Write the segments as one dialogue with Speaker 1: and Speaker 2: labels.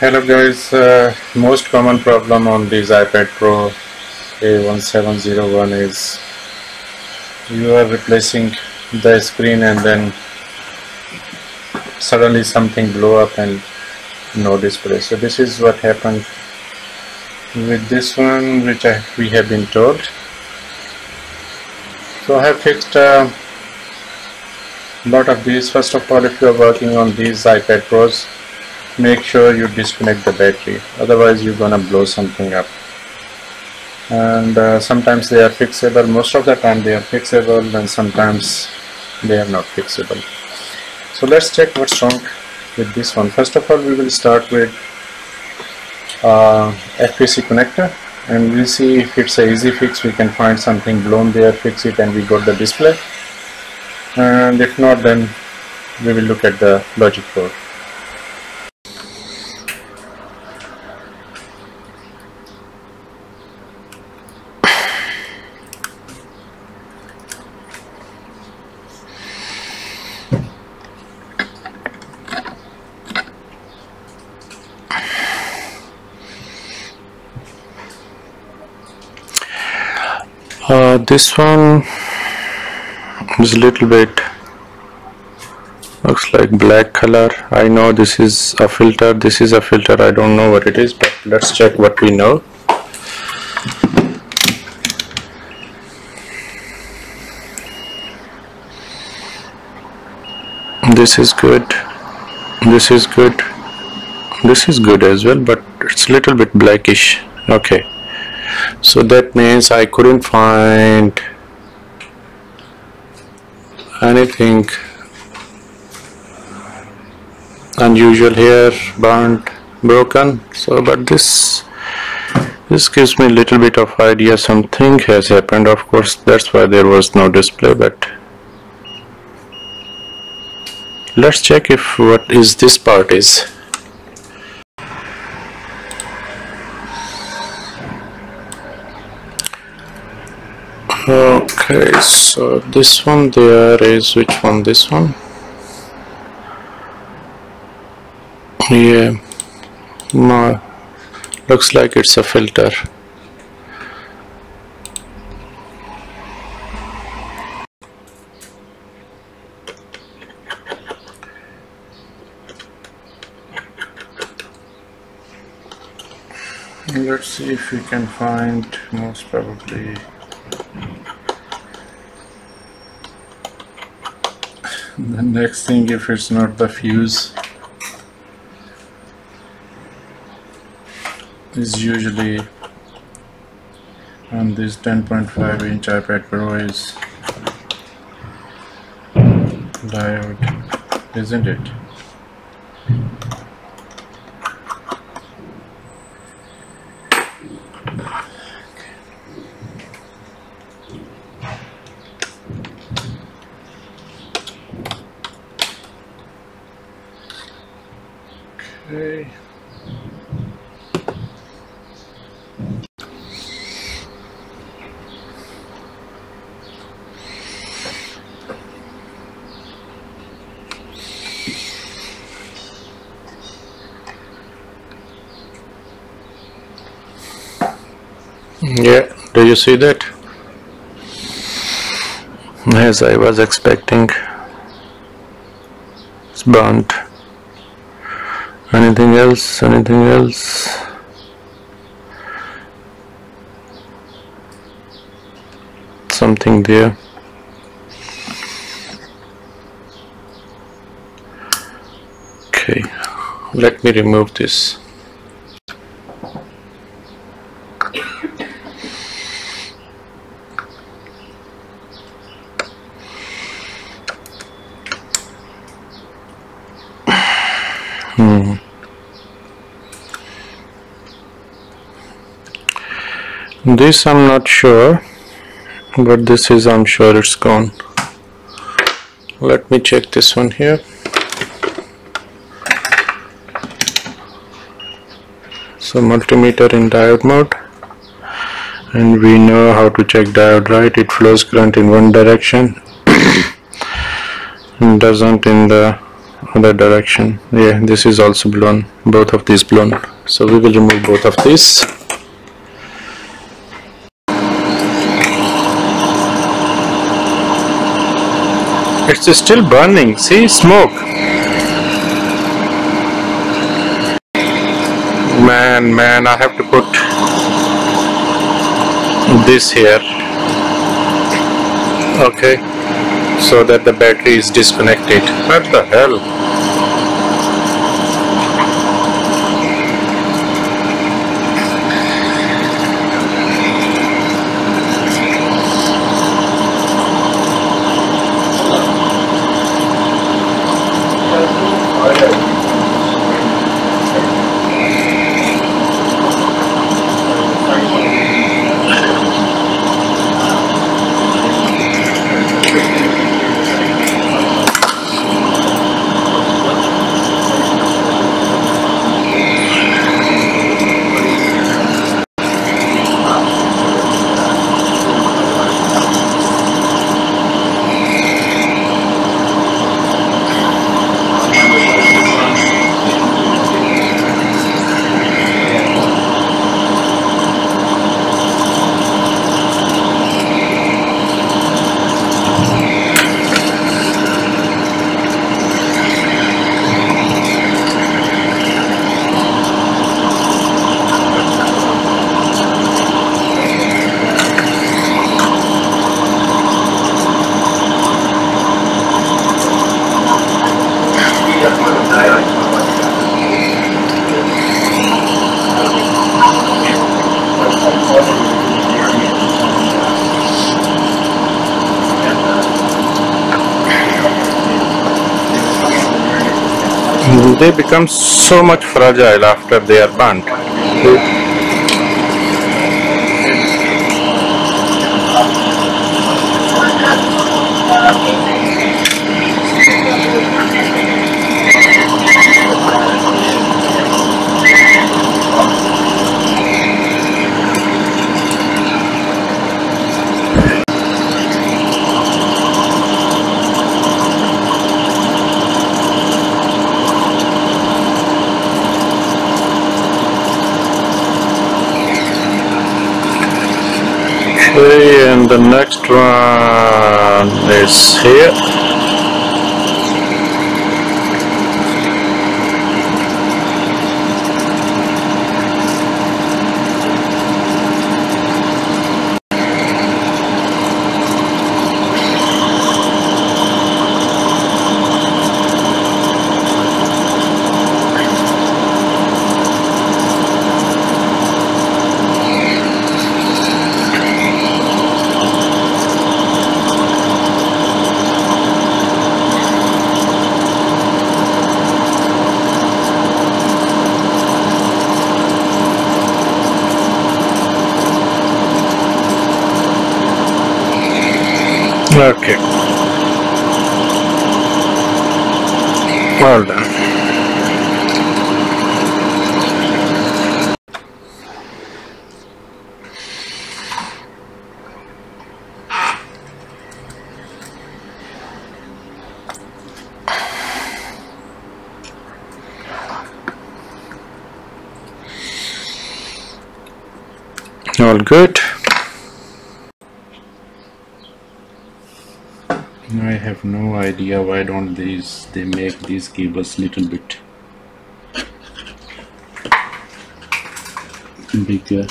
Speaker 1: Hello guys, uh, most common problem on this iPad Pro A1701 is you are replacing the screen and then suddenly something blow up and no display. So this is what happened with this one which I, we have been told. So I have fixed a lot of these. First of all if you are working on these iPad Pros make sure you disconnect the battery otherwise you're gonna blow something up. And uh, sometimes they are fixable most of the time they are fixable and sometimes they are not fixable. So let's check what's wrong with this one. First of all we will start with uh, FPC connector and we'll see if it's a easy fix. We can find something blown there fix it and we got the display. And if not then we will look at the logic board Uh, this one is a little bit looks like black color. I know this is a filter. This is a filter. I don't know what it is but let's check what we know. This is good. This is good. This is good as well but it's a little bit blackish. Okay so that means I couldn't find anything unusual here burnt broken. So but this this gives me a little bit of idea something has happened. Of course that's why there was no display but let's check if what is this part is okay so this one there is which one? This one? Yeah. No looks like it's a filter. Let's see if we can find most probably the next thing if it's not the fuse is usually on this 10.5 inch iPad Pro is diode isn't it Okay. Yeah, do you see that? As I was expecting, it's burnt. Anything else? Anything else? Something there. Okay. Let me remove this this I'm not sure but this is I'm sure it's gone. Let me check this one here. So multimeter in diode mode. And we know how to check diode right? It flows current in one direction and doesn't in the other direction. Yeah this is also blown both of these blown. So we will remove both of these it's still burning. See smoke. Man man I have to put this here. Okay. So that the battery is disconnected. What the hell they become so much fragile after they are burnt. Okay, and the next one is here. Okay. Well done. All good. I have no idea why don't these they make these cables little bit bigger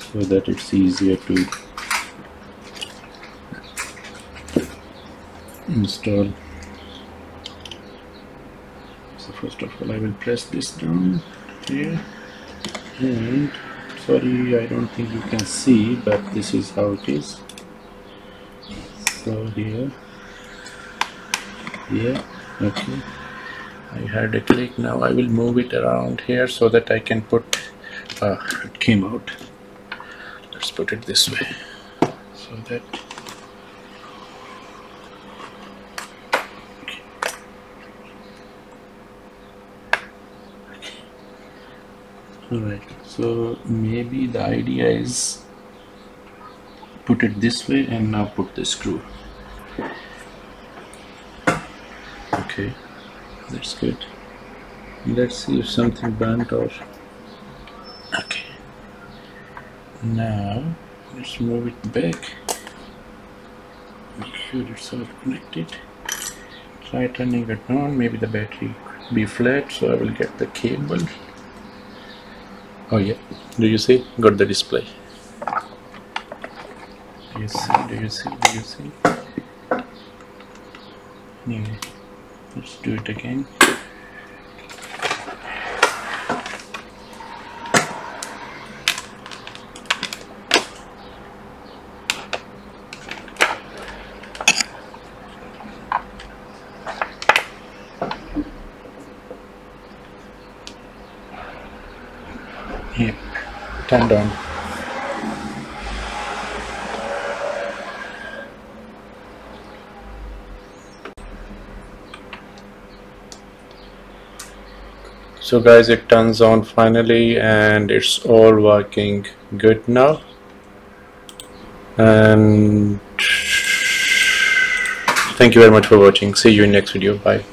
Speaker 1: so that it's easier to install. So first of all I will press this down here. And sorry I don't think you can see but this is how it is. So here yeah okay. I had a click. Now I will move it around here so that I can put uh, it came out. Let's put it this way. So that okay. alright. So maybe the idea is put it this way and now put the screw okay. That's good. Let's see if something burnt or okay. Now let's move it back. Make sure it's all connected. Try turning it on. Maybe the battery be flat so I will get the cable. Oh yeah. Do you see? Got the display. Do you see? Do you see? Do you see? Anyway let's do it again Yeah, turned on. So guys, it turns on finally and it's all working good now. And thank you very much for watching. See you in next video. Bye.